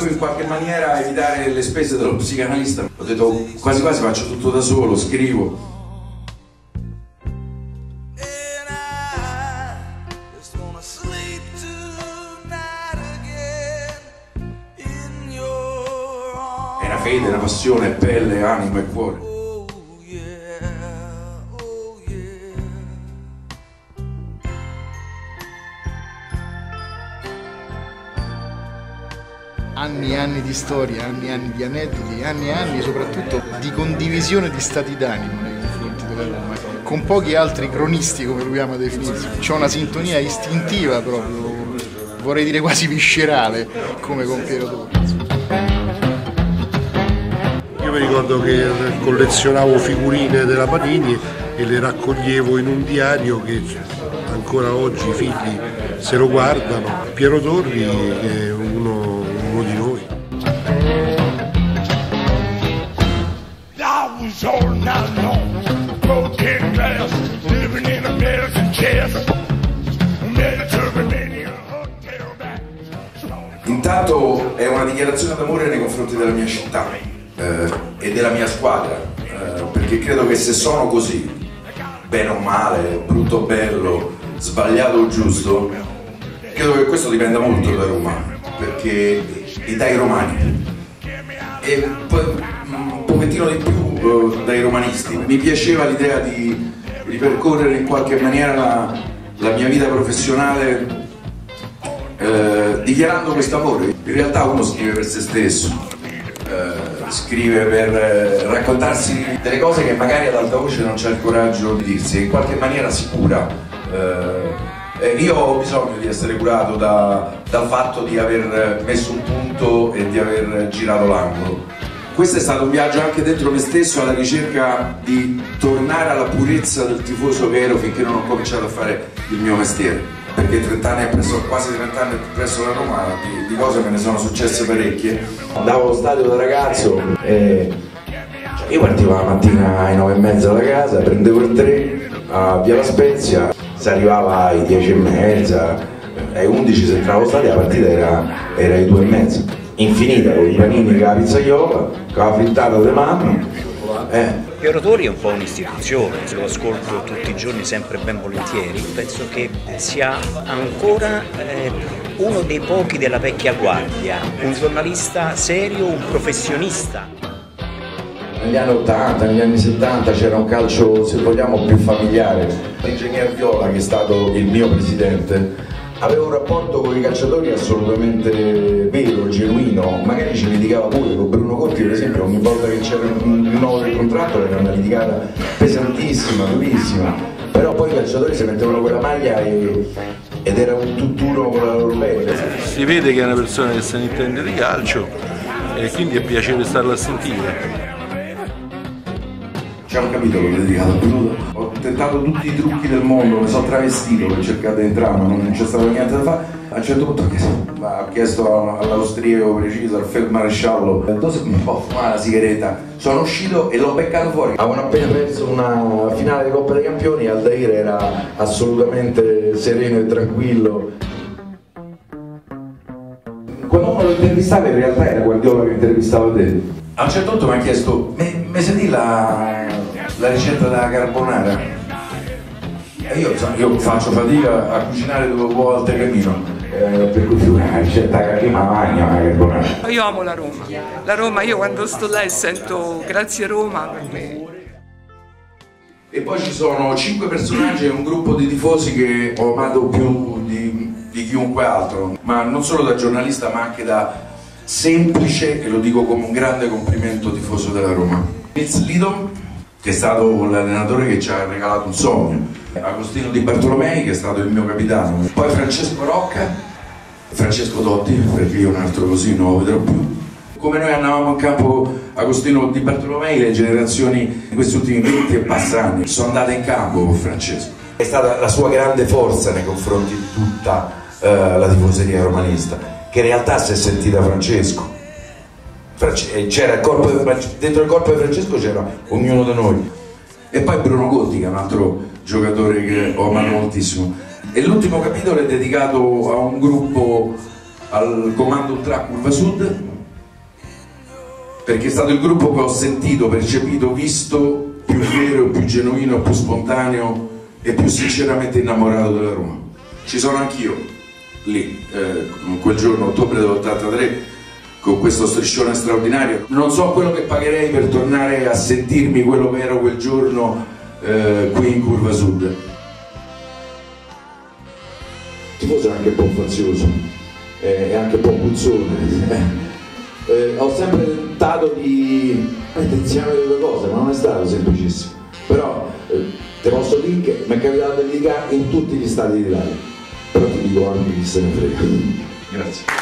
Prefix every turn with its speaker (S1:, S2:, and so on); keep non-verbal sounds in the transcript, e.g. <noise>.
S1: volevo in qualche maniera evitare le spese dello psicanalista. Ho detto quasi quasi faccio tutto da solo, scrivo. È una fede, una passione, pelle, anima e cuore.
S2: Anni e anni di storia, anni e anni di aneddoti, anni e anni soprattutto di condivisione di stati d'animo nei confronti della Roma, con pochi altri cronisti come lui ama definirsi. C'è una sintonia istintiva proprio, vorrei dire quasi viscerale, come con Piero Torri.
S3: Io mi ricordo che collezionavo figurine della Panini e le raccoglievo in un diario che ancora oggi i figli se lo guardano. Piero Torri è uno
S1: Intanto è una dichiarazione d'amore nei confronti della mia città eh, e della mia squadra, eh, perché credo che se sono così, bene o male, brutto o bello, sbagliato o giusto, credo che questo dipenda molto da Roma, perché e dai romani. E poi pochettino di più eh, dai romanisti. Mi piaceva l'idea di ripercorrere in qualche maniera la, la mia vita professionale eh, dichiarando questo amore. In realtà uno scrive per se stesso, eh, scrive per eh, raccontarsi delle cose che magari ad alta voce non c'è il coraggio di dirsi, in qualche maniera si cura. Eh, eh, io ho bisogno di essere curato da, dal fatto di aver messo un punto e di aver girato l'angolo. Questo è stato un viaggio anche dentro me stesso alla ricerca di tornare alla purezza del tifoso che ero finché non ho cominciato a fare il mio mestiere perché 30 anni presso, quasi 30 anni presso la Roma di, di, cose me ne sono successe parecchie. Andavo allo stadio da ragazzo e cioè, io partivo la mattina alle 9 e mezza da casa, prendevo il treno a Via La Spezia, si arrivava alle 10 e mezza, alle 11 si entrava allo stadio, la partita era, era alle 2 e mezza. Infinita, con i panini, con la pizzaiola, con la frittata di mamma.
S4: Eh, Piero Tori è un po' un'istituzione, lo ascolto tutti i giorni sempre ben volentieri, penso che sia ancora eh, uno dei pochi della vecchia guardia, un giornalista serio, un professionista.
S1: Negli anni 80, negli anni 70 c'era un calcio, se vogliamo, più familiare. L'ingegner Viola, che è stato il mio presidente, aveva un rapporto con i calciatori assolutamente vero, genuino, magari ci litigava pure con Bruno Conti per esempio ogni volta che c'era un rinnovo del contratto era una litigata pesantissima, durissima, però poi i calciatori si mettevano quella maglia e, ed era un tutt'uno con la loro pelle.
S5: Si vede che è una persona che se ne intende di calcio e quindi è piacere starla a sentire.
S1: C'è un capitolo dedicato a Bruno. Ho tentato tutti i trucchi del mondo, mi sono travestito per cercare di entrare, ma non c'è stato niente da fare. A un certo punto ho chiesto all'austriaco preciso, al feldmaresciallo, dove mi può fumare la sigaretta? Sono uscito e l'ho beccato fuori. Avevano appena perso una finale di Coppa dei Campioni e Aldair era assolutamente sereno e tranquillo. Quando uno lo intervistava in realtà era Guardiola che intervistava te. A un certo punto mi ha chiesto, mi senti la, la ricetta della carbonara? E io, io, faccio fatica a cucinare due volte cammino, eh, per cui la ricetta che ma magna la carbonara.
S6: Io amo la Roma, la Roma io quando sto là e sento grazie Roma per me.
S1: E poi ci sono cinque personaggi e un gruppo di tifosi che ho amato più di, di chiunque altro, ma non solo da giornalista ma anche da semplice, e lo dico come un grande complimento tifoso della Roma. Nils Lidom, che è stato l'allenatore che ci ha regalato un sogno, Agostino Di Bartolomei, che è stato il mio capitano, poi Francesco Rocca, Francesco Totti, perché io un altro così non lo vedrò più. Come noi andavamo in campo Agostino Di Bartolomei, le generazioni di questi ultimi 20 e passa anni sono andate in campo con Francesco. È stata la sua grande forza nei confronti di tutta uh, la tifoseria romanista che in realtà si è sentita Francesco. C'era il corpo, dentro il corpo di Francesco c'era ognuno di noi. E poi Bruno Gotti, che è un altro giocatore che ho amato moltissimo. E l'ultimo capitolo è dedicato a un gruppo al comando Ultra Curva Sud, perché è stato il gruppo che ho sentito, percepito, visto più vero, più genuino, più spontaneo e più sinceramente innamorato della Roma. Ci sono anch'io lì, eh, quel giorno, ottobre dell'83, con questo striscione straordinario. Non so quello che pagherei per tornare a sentirmi quello che ero quel giorno eh, qui in Curva Sud.
S7: Tifoso è anche un po' fazioso, è anche un po' puzzone. <laughs> Eh, ho sempre tentato di mettere insieme le due cose, ma non è stato semplicissimo. Però eh, ti posso dire che mi è capitato di litigare in tutti gli stati d'Italia, però ti dico anche chi se ne frega.
S1: Grazie.